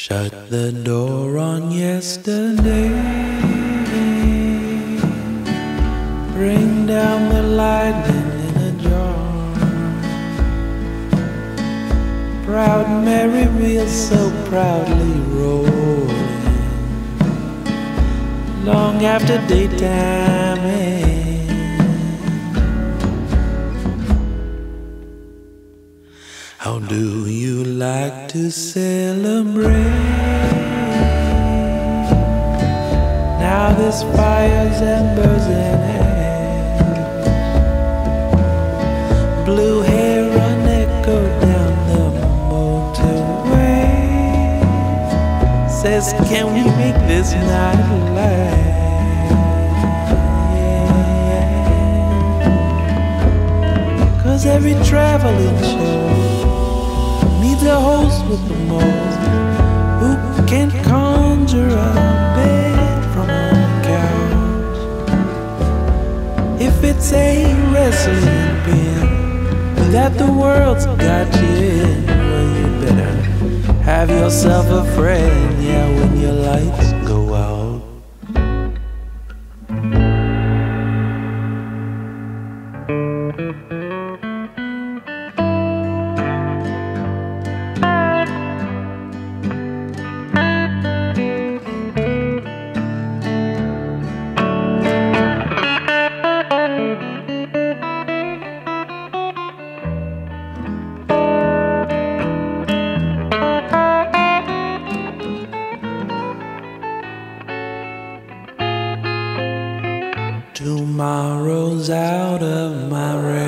Shut the door on yesterday. Bring down the lightning in a jar. Proud Mary wheels so proudly rolling. Long after daytime ends. How do you like to celebrate? Now this fire's embers in hand. Blue heron echo down the motorway. Says, can we make this night last? Cause every traveling show a host with the most who can conjure a bed from a couch. If it's a wrestling pin that the world's got you in, well, you better have yourself a friend, yeah, when your lights go out. Tomorrow's out of my range.